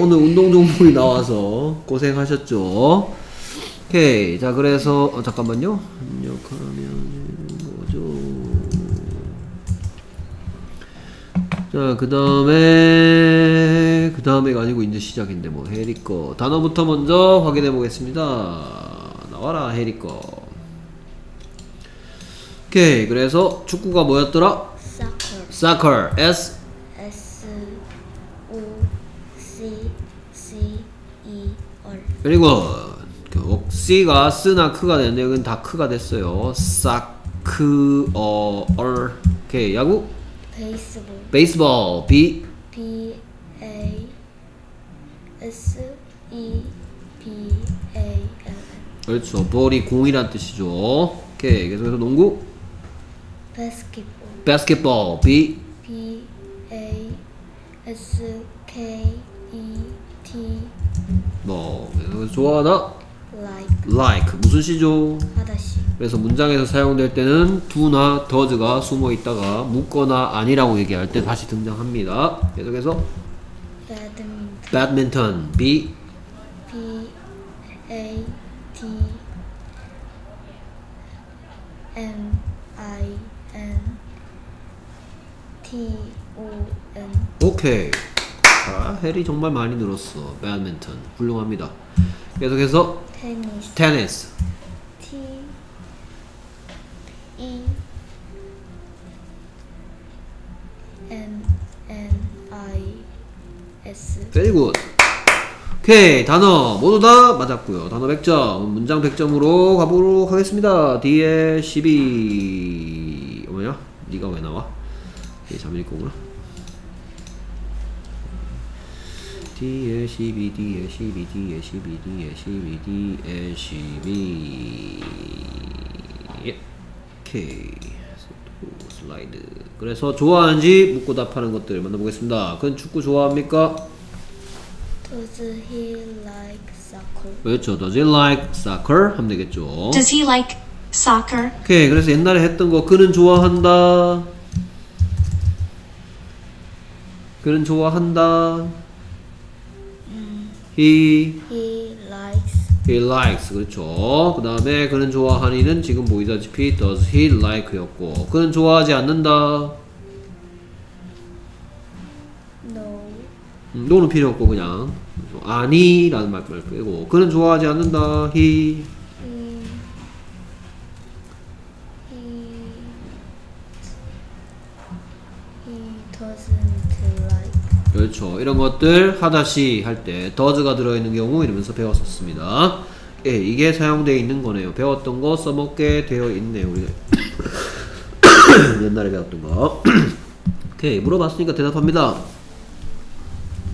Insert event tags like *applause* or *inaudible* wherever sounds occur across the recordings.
오늘 운동 종목이 나와서 고생하셨죠. 오케이. 자, 그래서, 어, 잠깐만요. 입력하면 뭐죠? 자, 그 다음에, 그 다음에가 아니고 이제 시작인데, 뭐, 해리 거. 단어부터 먼저 확인해 보겠습니다. 나와라, 해리 거. 오케이. 그래서 축구가 뭐였더라? soccer soccer. S, 그리고 그 C가 쓰나 크가 되는데 여기는 다 크가 됐어요. 사크 어 얼. 오케이 야구 baseball 베이스볼. B. B A S E B A L. 그렇죠. 볼이 공이란 뜻이죠. 오케이. 그래서 농구. basketball 바스켓볼. B. B A S K E T 뭐 그래서 좋아하다 like. Like. 무슨 시죠? 하다시. 그래서 문장에서 사용될 때는 do나 does가 숨어 있다가 묻거나 아니라고 얘기할 때 다시 등장합니다. 계속해서 badminton. badminton. B. B. A. D M. I. N. T. O. N. 오케이. 자, 헬이 정말 많이 늘었어. 배드민턴. 훌륭합니다. 계속해서 테니스 테니스. T E N N I S very good. 오케이. 단어 모두 다 맞았고요. 단어 100점. 문장 100점으로 가보도록 하겠습니다. D에 12. 뭐냐? 네가 왜 나와? 이게 잠일 거구나. D에 12, D에 12, D에 12, D에 12, D에 12. 예. 오케이. 또 슬라이드. 그래서 좋아하는지 묻고 답하는 것들 만나보겠습니다. 그건 축구 좋아합니까? Does he like soccer? 그렇죠. Does he like soccer? 하면 되겠죠. Does he like soccer? 오케이. 그래서 옛날에 했던 거 그는 좋아한다. 그는 좋아한다. He He likes he likes 그렇죠. 그 다음에 그는 좋아하니는 지금 보이다시피 does he like였고 그는 좋아하지 않는다. no 음, no는 필요 없고 그냥 아니 라는 말말 빼고 그는 좋아하지 않는다. He he he he doesn't like 그렇죠. 이런 것들 하다시 할때 does가 들어있는 경우 이러면서 배웠었습니다. 예, 이게 사용되어 있는 거네요. 배웠던 거 써먹게 되어 있네요. 우리가 *coughs* 옛날에 배웠던 거. *coughs* 오케이, 물어봤으니까 대답합니다.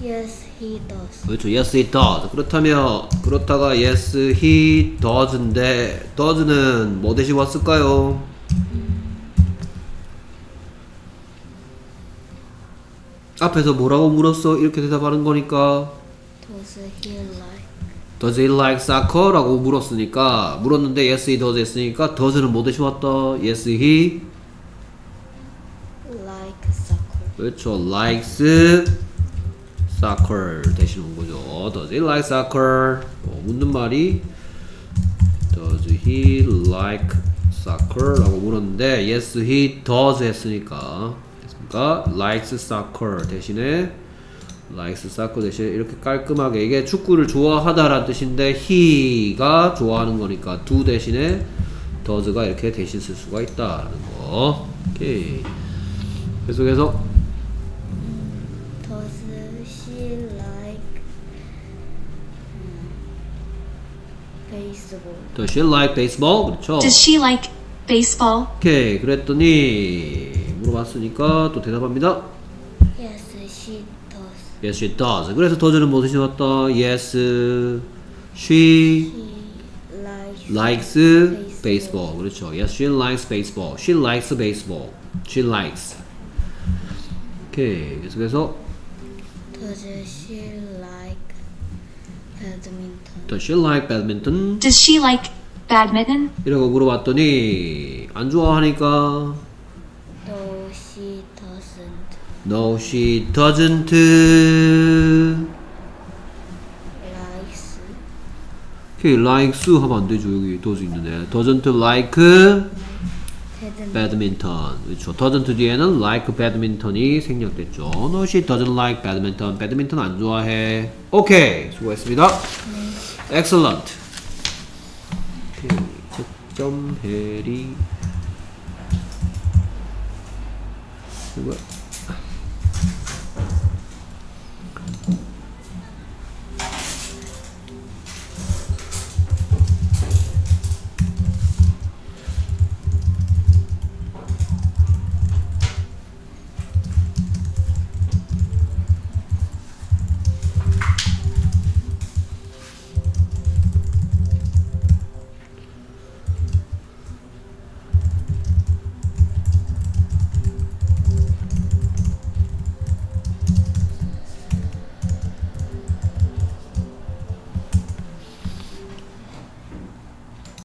yes he does 그렇죠. Yes, it does. 그렇다면 그렇다가 yes, he does인데 does는 뭐 대신 왔을까요? 앞에서 뭐라고 물었어? 이렇게 대답하는 거니까 does he like Does he like soccer? 라고 물었으니까 물었는데 yes he does 했으니까 does는 뭐 대신 왔다? Yes he like soccer 그렇죠 likes soccer 대신 온 거죠 Does he like soccer? 어, 묻는 말이 Does he like soccer? 라고 물었는데 Yes he does 했으니까 그러니까 likes soccer 대신에 likes soccer 대신에 이렇게 깔끔하게 이게 축구를 좋아하다라는 뜻인데 he가 좋아하는 거니까 do 대신에 does가 이렇게 대신 쓸 수가 있다라는 거 오케이 계속해서 does she like baseball Does she like baseball? 그렇죠. Does she like baseball? 오케이 그랬더니 물어봤으니까 또 대답합니다. yes she does Yes, she does. 그래서 does는 뭐 대신 왔다? Yes, she she likes likes baseball. 그렇죠. Yes, she likes baseball. She likes baseball. She likes. 오케이 계속해서 does she like badminton Does she like badminton? Does she like badminton? 이라고 물어봤더니 안 좋아하니까 no she doesn't No, she doesn't. 오케이 likes 하면 안 되죠 여기 does 있는데 doesn't like badminton 그렇죠 doesn't 뒤에는 like badminton이 생략됐죠 no she doesn't like badminton badminton 안 좋아해 오케이 수고했습니다 excellent 오케이 채점 해리 이거